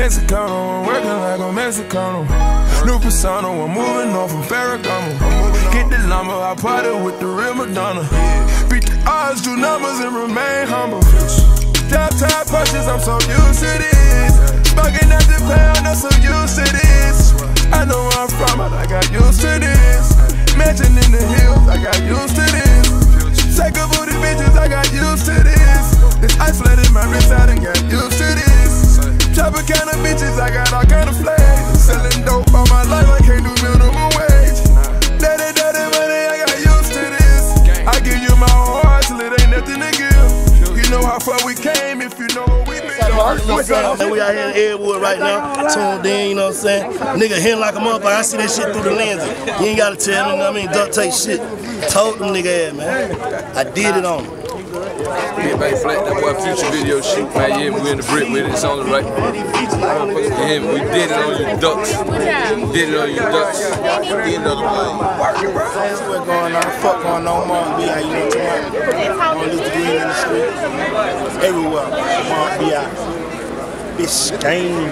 Mexicano, I'm working like a Mexicano. New persona, I'm moving on from Ferragamo. Get the llama, I party with the real Madonna. Beat the odds, do numbers, and remain humble. Top top punches, I'm so used to this. Bugging at the pound, I'm so used to this. I know where I'm from, I got used to this. Mansion in the hills, I got used to know how far we came if you know what we been. You know what I'm saying? We out here in Edgewood right now, tuned in, you know what I'm saying? Nigga hitting like a motherfucker, I see that shit through the lenses. You ain't gotta tell them, I mean, duct tape shit. Told them nigga ass, man. I did it on them. Yeah, man, Flat, that boy future video shoot, man. Yeah, we in the brick with it, it's on the right. Yeah, we did it on you ducks. Did it on you ducks. Did it on the plane. What's going on? Fuck going on, Mark B. How you know tomorrow? On Luther Green in the street. Everywhere. B. Biscayne.